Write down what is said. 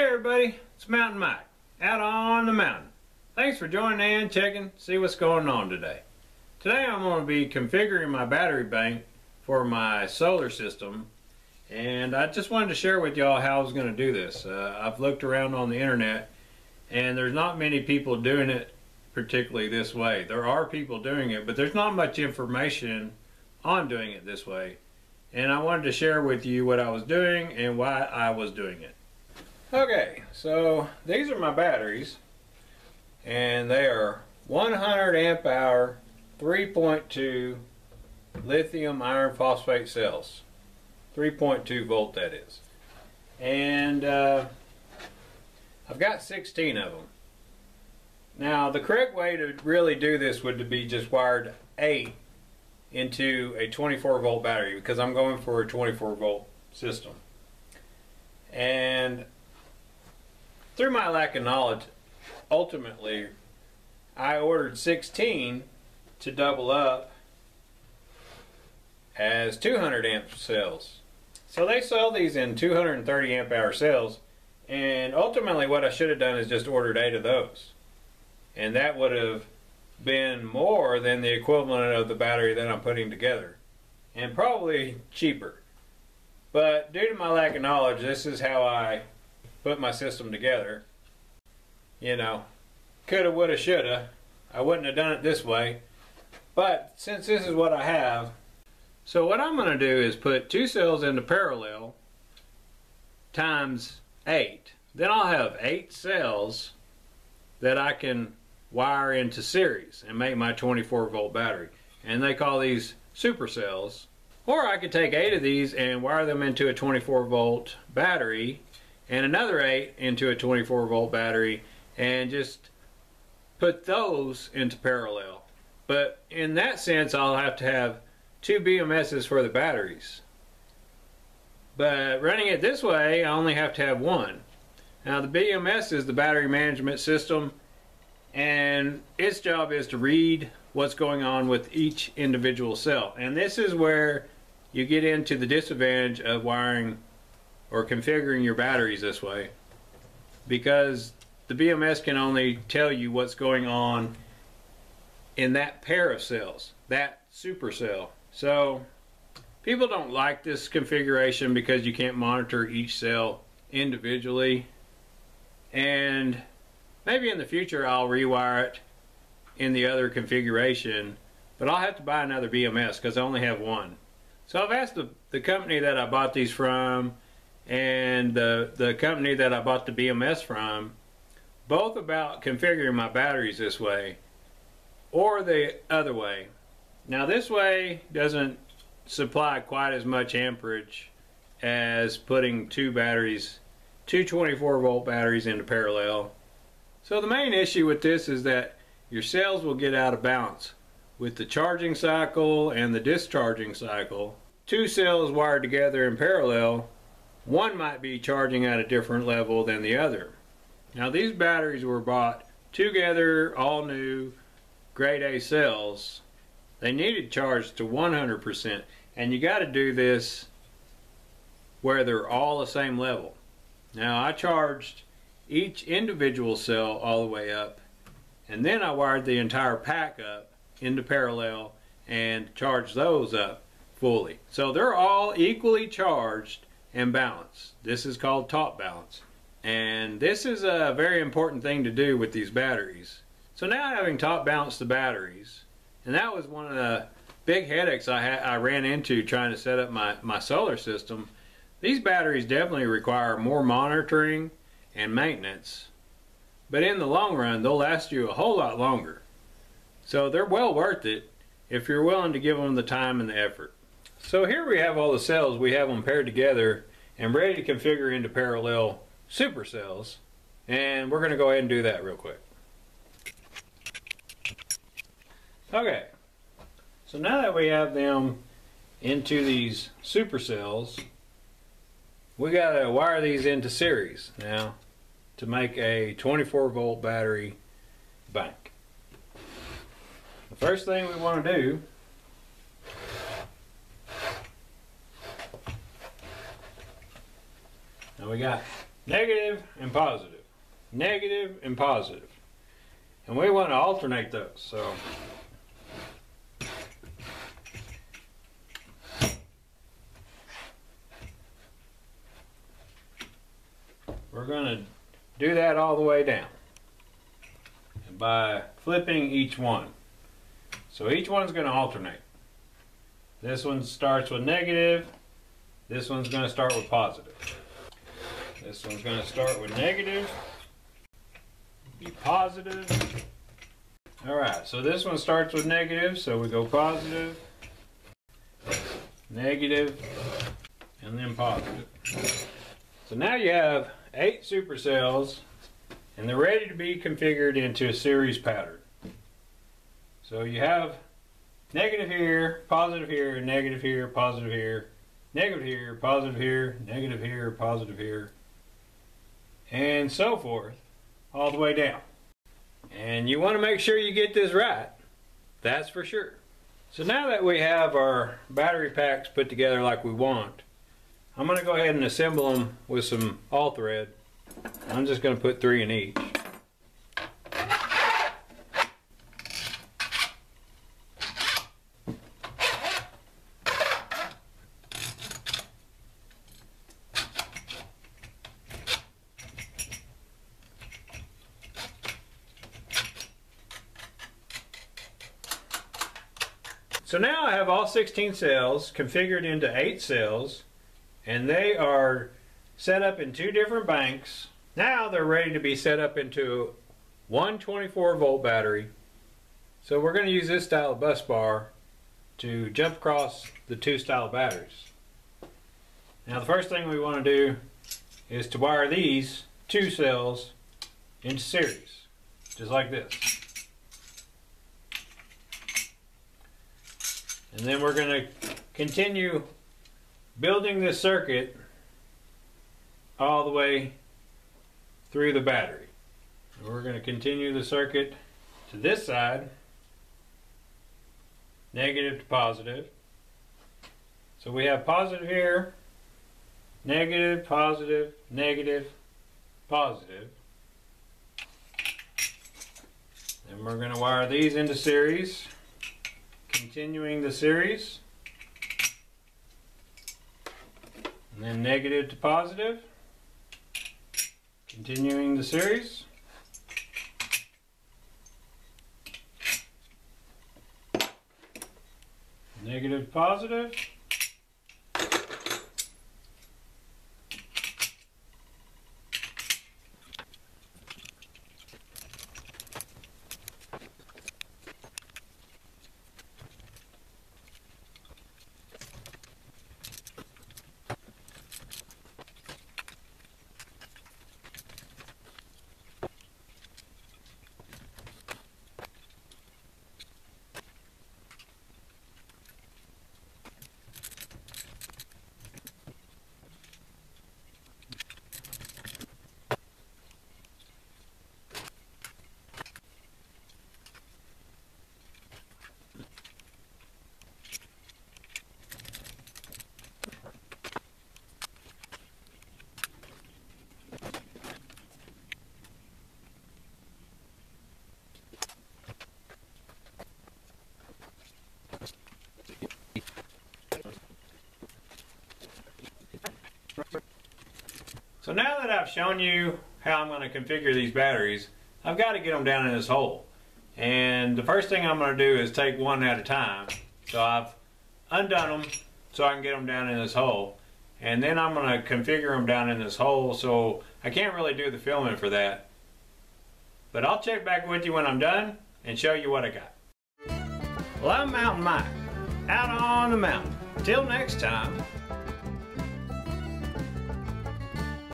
Hey everybody, it's Mountain Mike, out on the mountain. Thanks for joining in, checking, see what's going on today. Today I'm going to be configuring my battery bank for my solar system and I just wanted to share with y'all how I was going to do this. Uh, I've looked around on the internet and there's not many people doing it particularly this way. There are people doing it, but there's not much information on doing it this way. And I wanted to share with you what I was doing and why I was doing it. Okay, so these are my batteries, and they are 100 amp hour 3.2 lithium iron phosphate cells. 3.2 volt that is. And uh, I've got 16 of them. Now the correct way to really do this would be just wired 8 into a 24 volt battery because I'm going for a 24 volt system. And through my lack of knowledge, ultimately, I ordered 16 to double up as 200 amp cells. So they sell these in 230 amp hour cells, and ultimately what I should have done is just ordered eight of those. And that would have been more than the equivalent of the battery that I'm putting together, and probably cheaper. But due to my lack of knowledge, this is how I put my system together. You know, coulda, woulda, shoulda. I wouldn't have done it this way. But since this is what I have, so what I'm going to do is put two cells into parallel times 8. Then I'll have 8 cells that I can wire into series and make my 24 volt battery. And they call these supercells. Or I could take 8 of these and wire them into a 24 volt battery and another 8 into a 24 volt battery and just put those into parallel. But in that sense, I'll have to have two BMSs for the batteries. But running it this way, I only have to have one. Now the BMS is the battery management system and its job is to read what's going on with each individual cell. And this is where you get into the disadvantage of wiring or configuring your batteries this way because the BMS can only tell you what's going on in that pair of cells, that supercell. So people don't like this configuration because you can't monitor each cell individually and maybe in the future I'll rewire it in the other configuration but I'll have to buy another BMS because I only have one. So I've asked the, the company that I bought these from and the, the company that I bought the BMS from, both about configuring my batteries this way or the other way. Now this way doesn't supply quite as much amperage as putting two batteries, two 24 volt batteries into parallel. So the main issue with this is that your cells will get out of balance with the charging cycle and the discharging cycle. Two cells wired together in parallel one might be charging at a different level than the other. Now these batteries were bought together, all new, grade A cells. They needed charged to 100% and you got to do this where they're all the same level. Now I charged each individual cell all the way up and then I wired the entire pack up into parallel and charged those up fully. So they're all equally charged and balance. This is called top balance. And this is a very important thing to do with these batteries. So now having top balanced the batteries, and that was one of the big headaches I, had, I ran into trying to set up my, my solar system. These batteries definitely require more monitoring and maintenance, but in the long run, they'll last you a whole lot longer. So they're well worth it if you're willing to give them the time and the effort. So here we have all the cells. We have them paired together and ready to configure into parallel supercells. And we're going to go ahead and do that real quick. Okay, so now that we have them into these supercells, we got to wire these into series now to make a 24 volt battery bank. The first thing we want to do we got negative and positive, negative and positive. And we want to alternate those. So we're going to do that all the way down by flipping each one. So each one's going to alternate. This one starts with negative. This one's going to start with positive. This one's going to start with negative. Be positive. Alright, so this one starts with negative, so we go positive, negative, and then positive. So now you have eight supercells and they're ready to be configured into a series pattern. So you have negative here, positive here, negative here, positive here, negative here, positive here, negative here, positive here, and so forth, all the way down. And you want to make sure you get this right, that's for sure. So now that we have our battery packs put together like we want, I'm going to go ahead and assemble them with some all thread I'm just going to put three in each. So now I have all 16 cells configured into 8 cells and they are set up in two different banks. Now they're ready to be set up into one 24 volt battery. So we're going to use this style of bus bar to jump across the two style batteries. Now the first thing we want to do is to wire these two cells into series, just like this. And then we're going to continue building this circuit all the way through the battery. And we're going to continue the circuit to this side, negative to positive. So we have positive here, negative, positive, negative, positive. And we're going to wire these into series, continuing the series. And then negative to positive. Continuing the series. Negative, positive. So now that I've shown you how I'm going to configure these batteries, I've got to get them down in this hole. And the first thing I'm going to do is take one at a time. So I've undone them so I can get them down in this hole. And then I'm going to configure them down in this hole so I can't really do the filming for that. But I'll check back with you when I'm done and show you what I got. Well, I'm Mountain Mike, out on the mountain. Till next time,